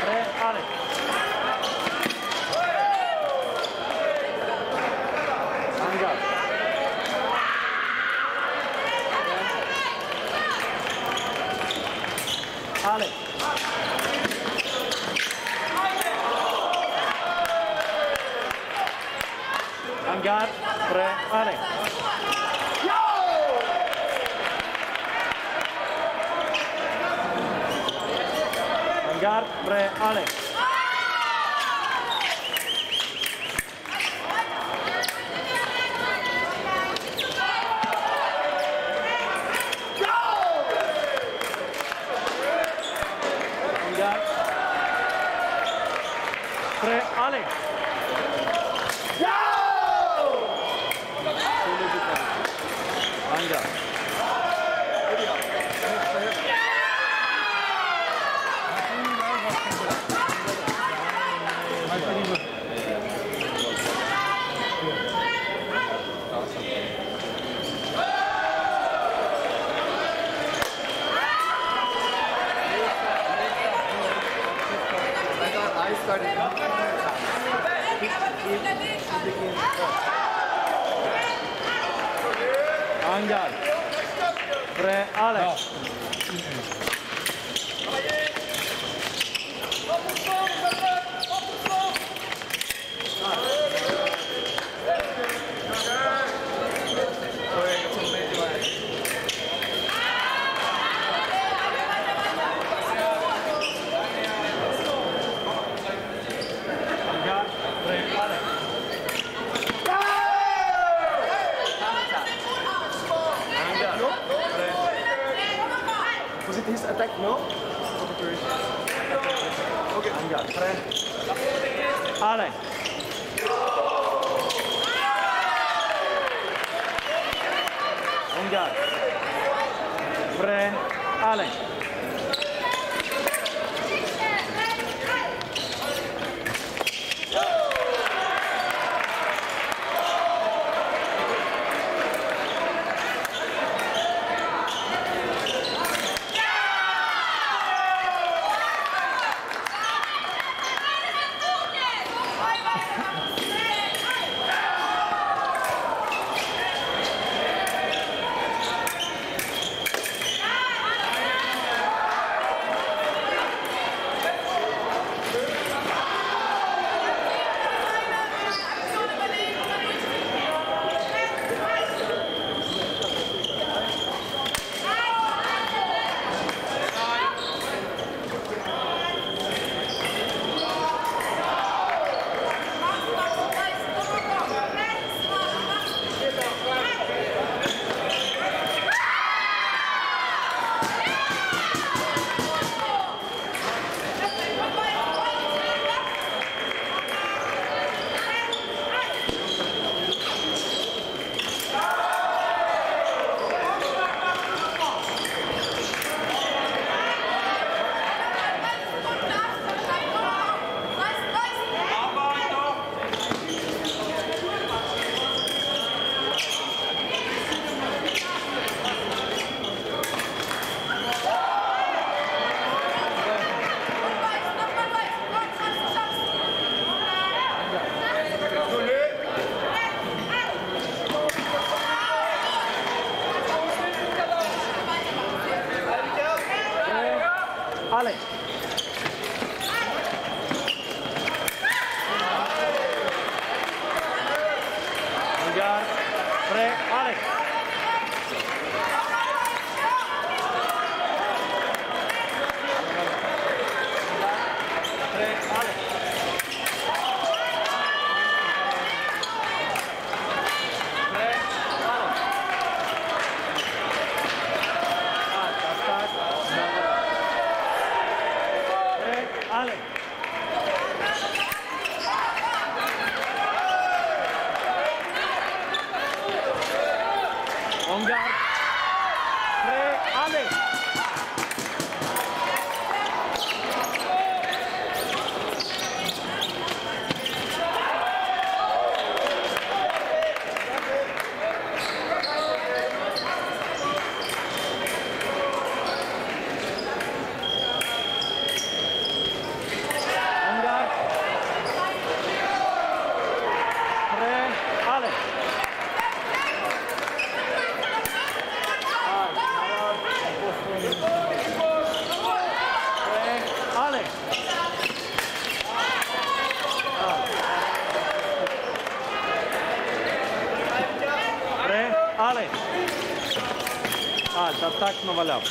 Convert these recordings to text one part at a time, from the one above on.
Tres, Alex. Angal. Prêt, allez. Angal. Prêt, allez. Angal. Prêt. Was it his attack? No? Okay. Angal. Prêt. Allez. Angal. Prêt, allez. Allez. ataque não valhava.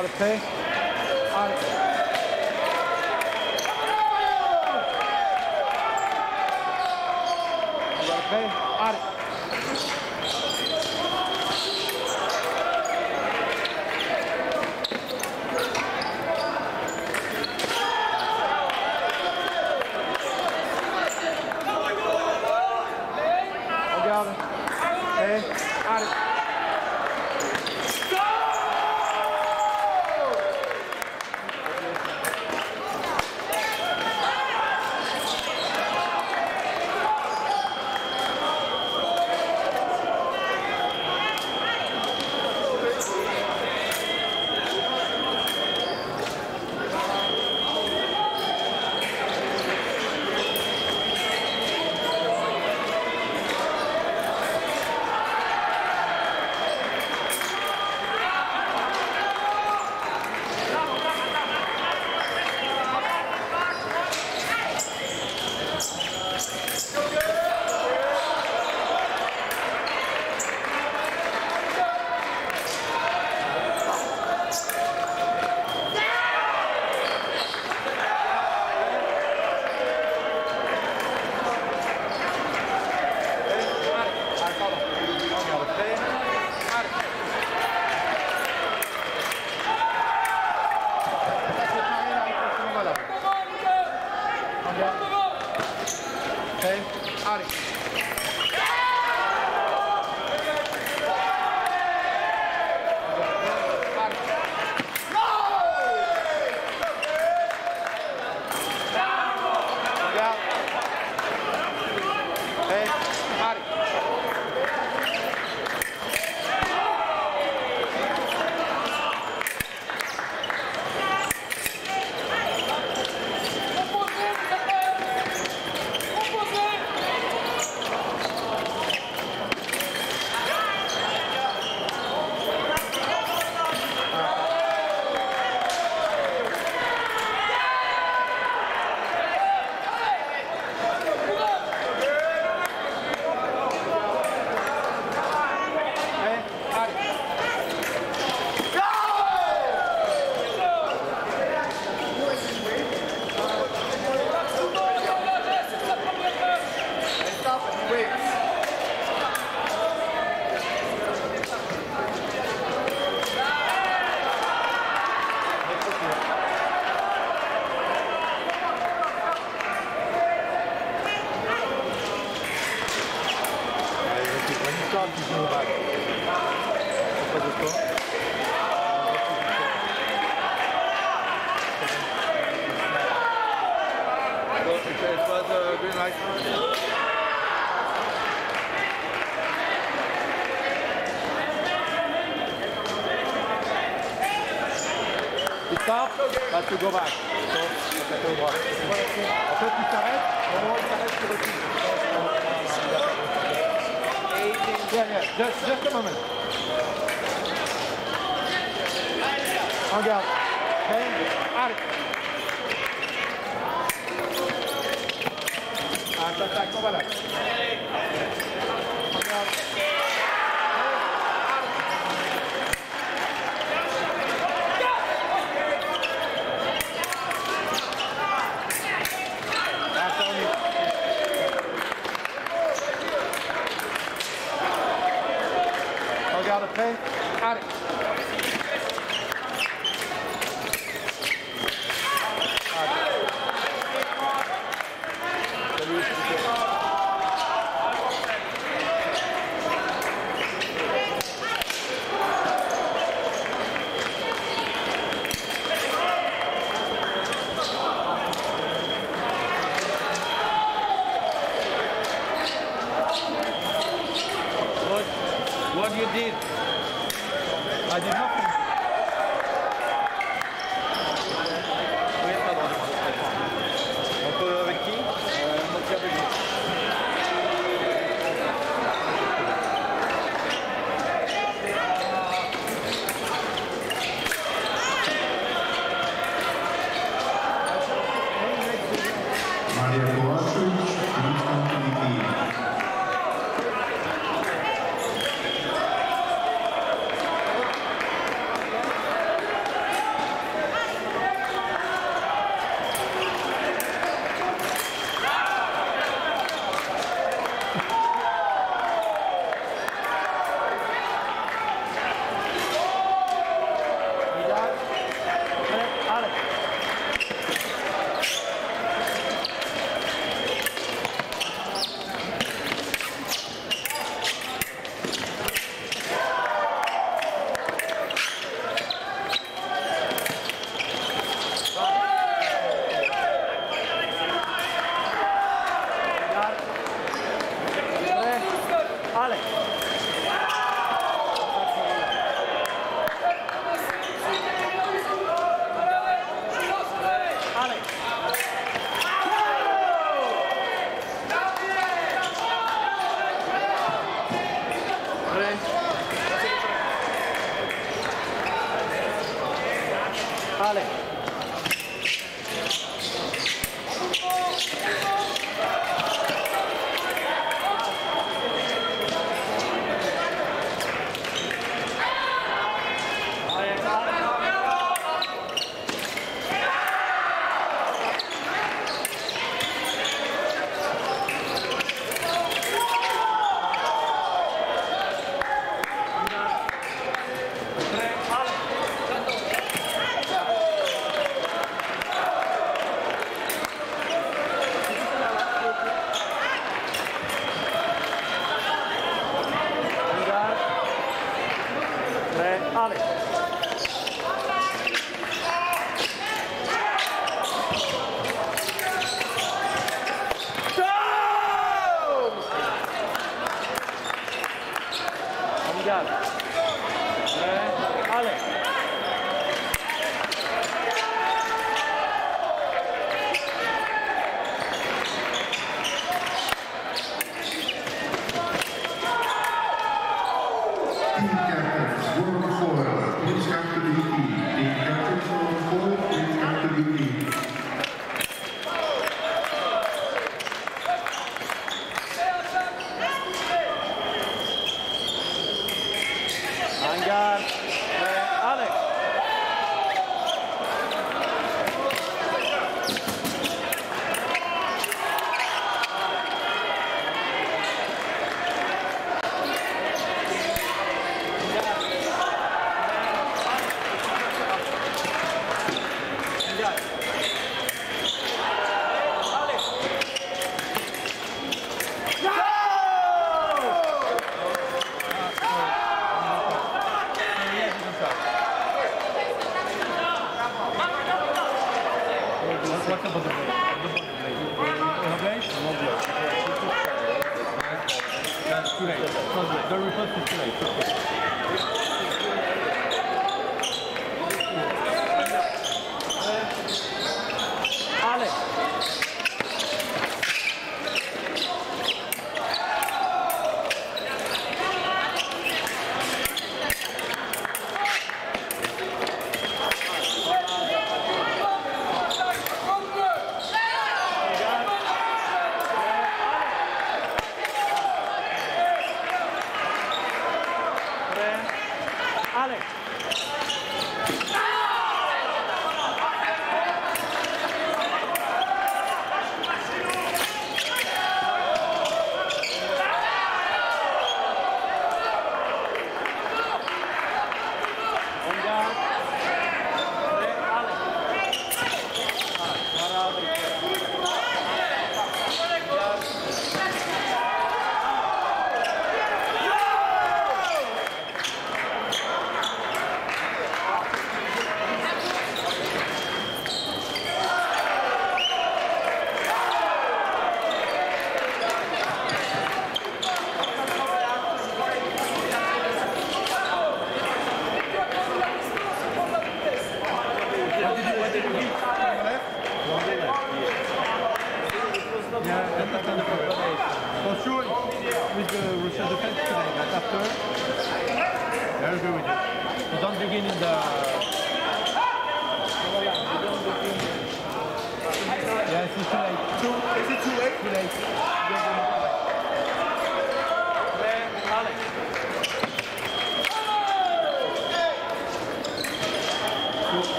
Regarde prêt. Allez. Regarde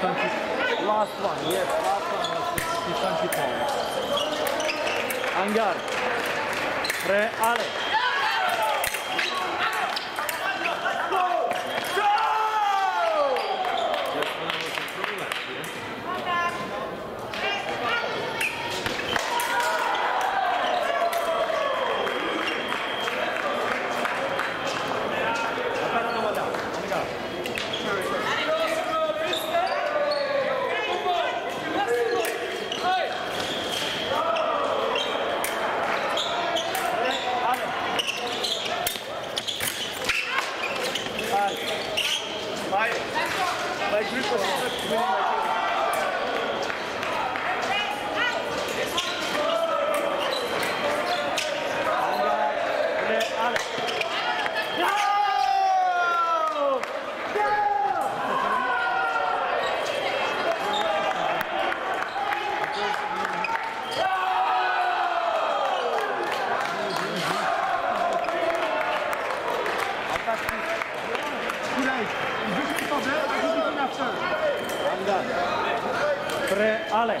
20, last one, yes, last one was 20 pounds. Angar, Reale. 3 Ale.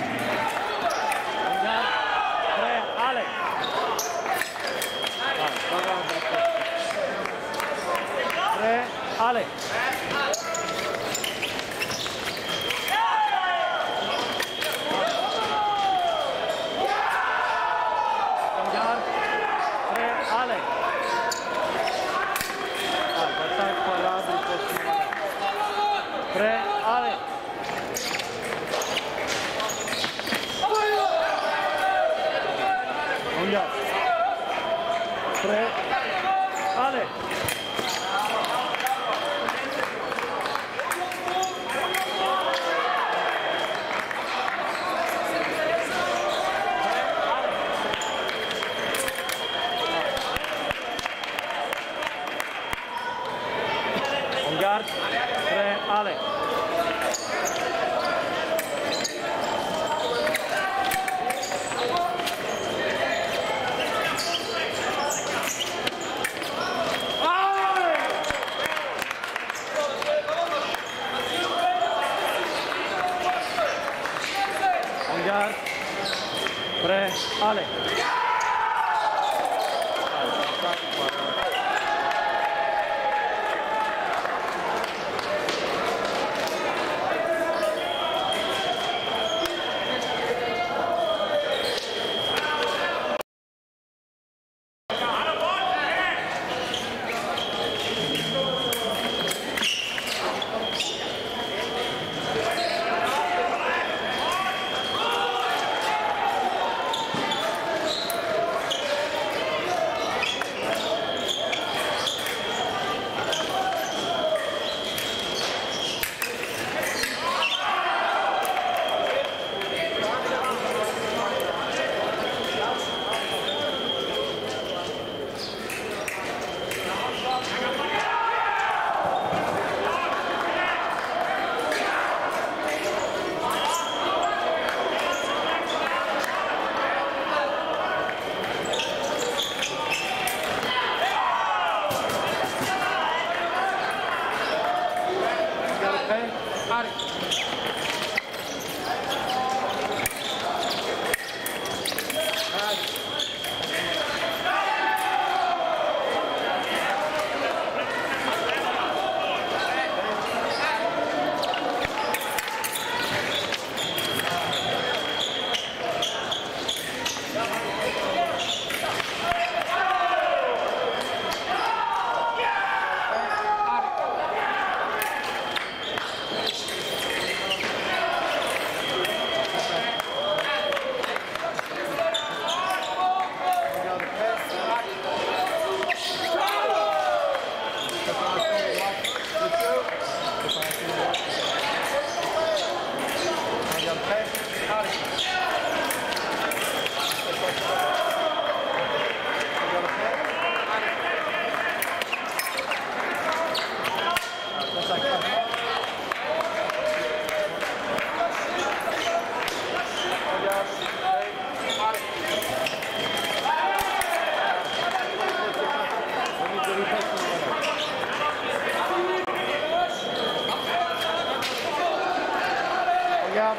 regarde.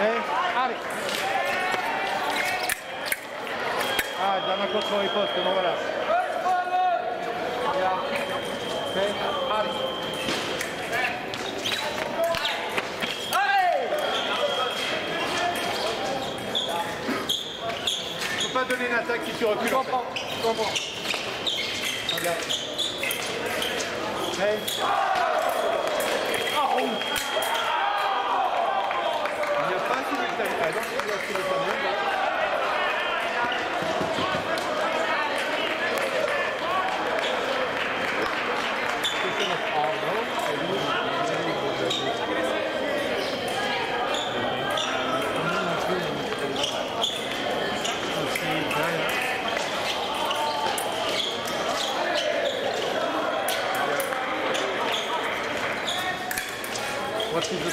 Et, allez. Ah, je la main contre les postes, bon voilà. Regarde. Hein? Et, allez. Faut pas donner une attaque si tu recules. Je comprends, je comprends. Regarde. Hey.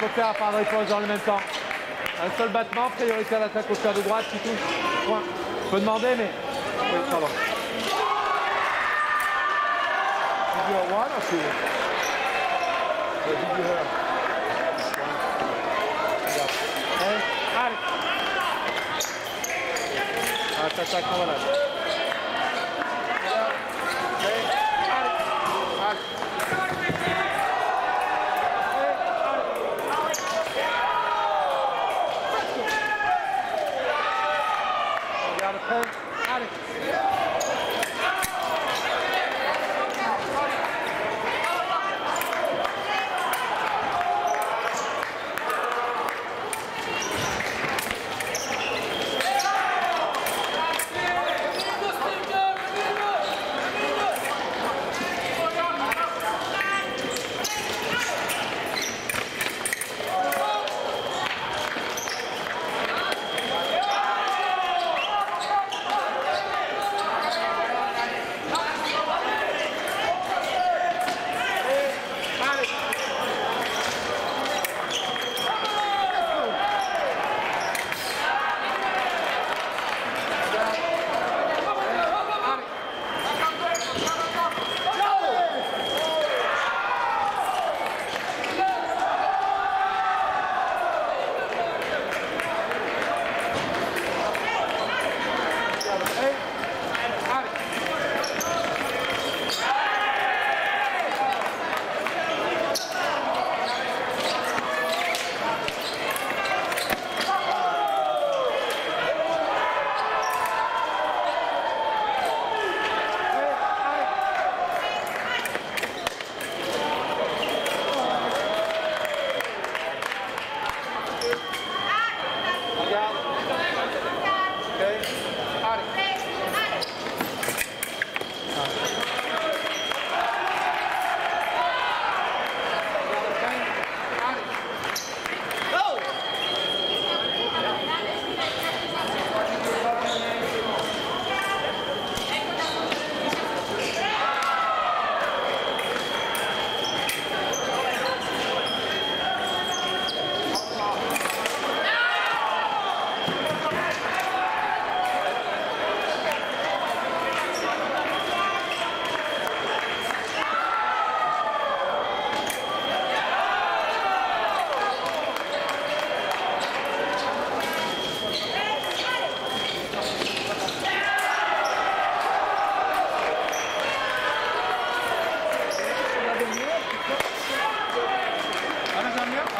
Attaque au riposte dans le même temps. Un seul battement, priorité à l'attaque au fer de droite qui touche. Point. Demander, mais.